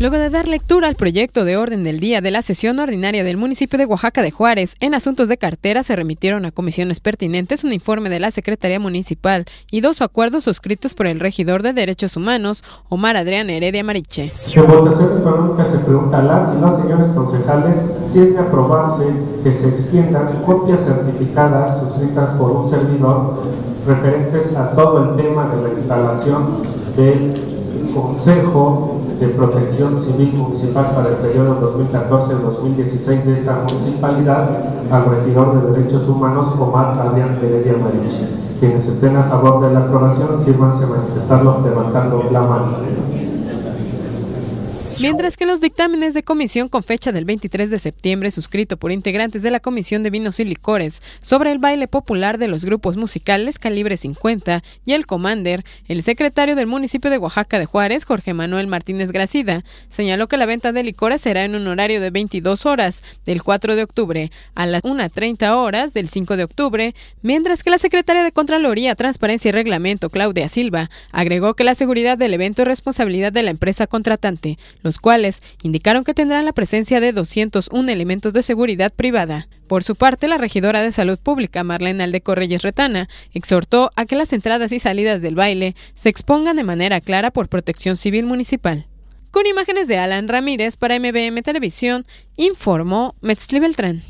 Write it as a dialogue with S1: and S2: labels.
S1: Luego de dar lectura al proyecto de orden del día de la sesión ordinaria del municipio de Oaxaca de Juárez, en asuntos de cartera se remitieron a comisiones pertinentes un informe de la Secretaría Municipal y dos acuerdos suscritos por el regidor de Derechos Humanos, Omar Adrián Heredia Mariche.
S2: En votación económica se pregunta a las y los señores concejales si es de aprobarse que se extiendan copias certificadas suscritas por un servidor referentes a todo el tema de la instalación del Consejo de Protección Civil Municipal para el periodo 2014-2016 de esta municipalidad al regidor de Derechos Humanos Omar Adrián Heredia Mariche. Quienes estén a favor de la aprobación, sírvanse a manifestarlo levantando la mano.
S1: Mientras que los dictámenes de comisión con fecha del 23 de septiembre, suscrito por integrantes de la Comisión de Vinos y Licores, sobre el baile popular de los grupos musicales Calibre 50 y el Commander, el secretario del municipio de Oaxaca de Juárez, Jorge Manuel Martínez Gracida, señaló que la venta de licores será en un horario de 22 horas, del 4 de octubre a las 1.30 horas del 5 de octubre, mientras que la secretaria de Contraloría, Transparencia y Reglamento, Claudia Silva, agregó que la seguridad del evento es responsabilidad de la empresa contratante los cuales indicaron que tendrán la presencia de 201 elementos de seguridad privada. Por su parte, la regidora de Salud Pública, Marlene Aldeco Reyes Retana, exhortó a que las entradas y salidas del baile se expongan de manera clara por Protección Civil Municipal. Con imágenes de Alan Ramírez para MBM Televisión, informó Metzli Beltrán.